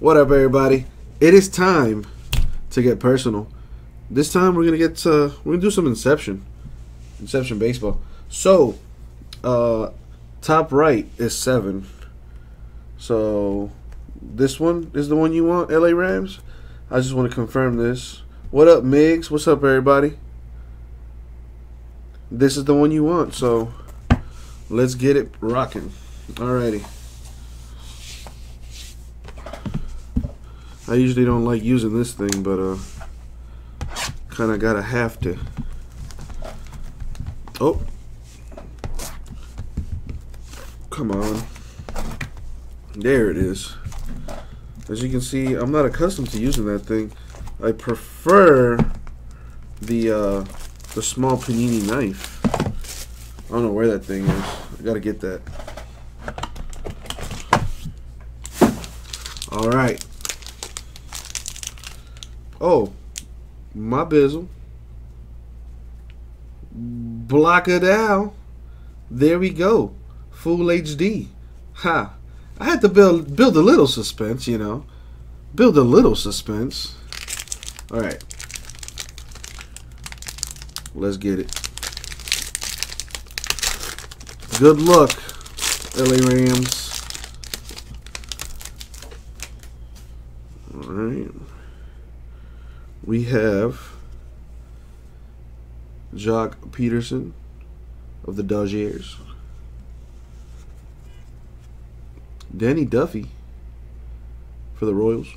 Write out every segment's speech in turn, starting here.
What up, everybody? It is time to get personal. This time we're gonna get uh, we're gonna do some Inception, Inception baseball. So, uh, top right is seven. So, this one is the one you want, LA Rams. I just want to confirm this. What up, Migs? What's up, everybody? This is the one you want. So, let's get it rocking. Alrighty. I usually don't like using this thing, but uh, kind of gotta have to. Oh, come on. There it is. As you can see, I'm not accustomed to using that thing. I prefer the uh, the small panini knife. I don't know where that thing is. I gotta get that. All right. Oh, my bizzle. Block it out. There we go. Full HD. Ha. I had to build build a little suspense, you know. Build a little suspense. All right. Let's get it. Good luck, LA Rams. All right we have Joc Pederson of the Dodgers. Danny Duffy for the Royals.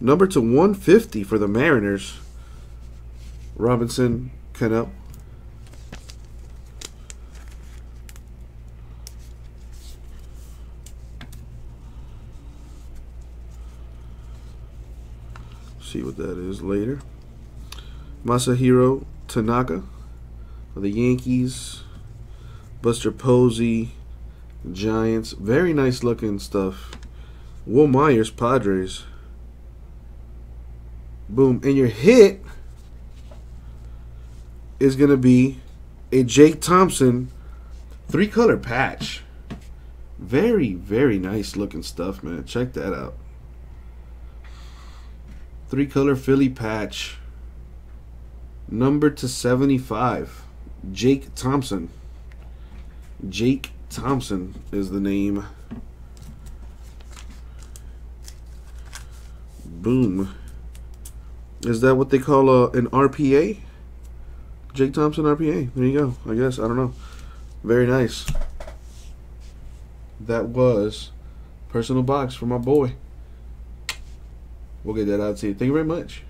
Number to 150 for the Mariners. Robinson Cano. See what that is later. Masahiro Tanaka of the Yankees. Buster Posey, Giants. Very nice looking stuff. Wil Myers, Padres. Boom. And your hit is going to be a Jake Thompson three color patch. Very, very nice looking stuff, man. Check that out. Three color Philly patch. Number to 75. Jake Thompson. Jake Thompson is the name. Boom. Is that what they call uh, a, an RPA? Jake Thompson RPA. There you go. I guess. I don't know. Very nice. That was personal box for my boy. We'll get that out to you. Thank you very much.